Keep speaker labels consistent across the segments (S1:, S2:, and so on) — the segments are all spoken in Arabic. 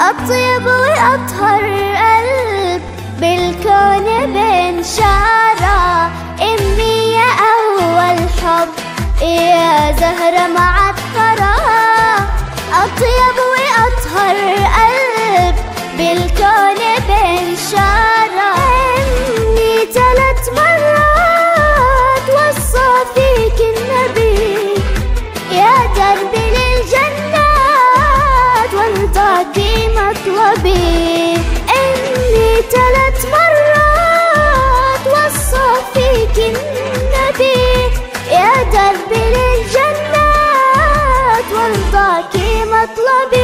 S1: أطيب وأطهر قلب بالكون بنشارة أمي يا أول حب يا زهرة معطرة Love.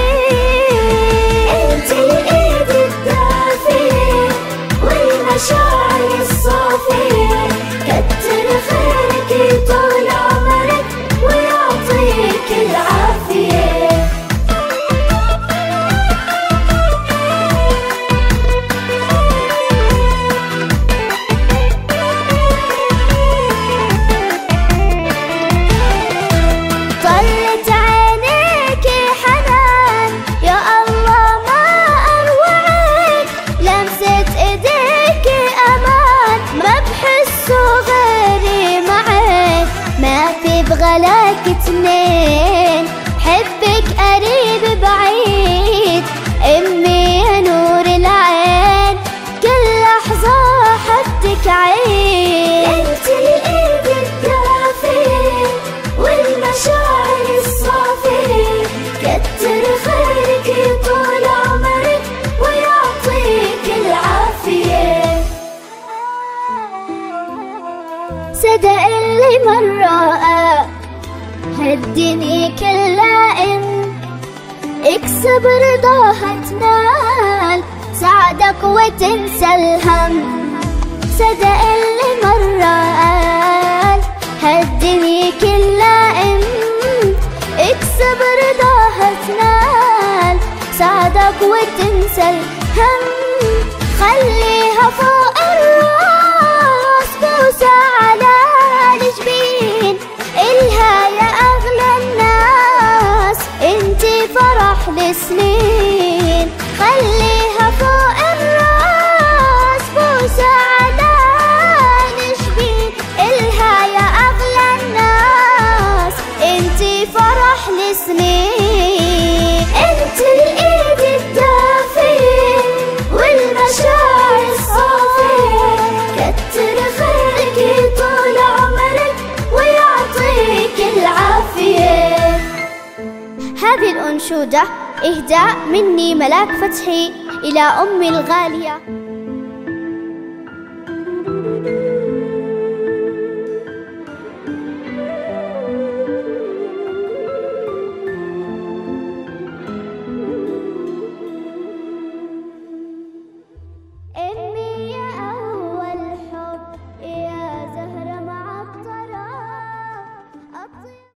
S1: بغلاك اتنين حبك قريب بعيد أمي يا نور العين. كل لحظة حدك عيد انت الإيد الدافية والمشاعر الصافية. كتر خيرك طول عمرك ويعطيك العافية. صدق اللي مرة هالدنيا كلها إن. اكسب رضاها تنال سعدك وتنسى الهم. صدق اللي مرة قال هالدنيا كلها إن. اكسب رضاها تنال سعدك وتنسى الهم. خليها فوق لسنين خليها هذه الأنشودة إهداء مني ملاك فتحي إلى أمي الغالية.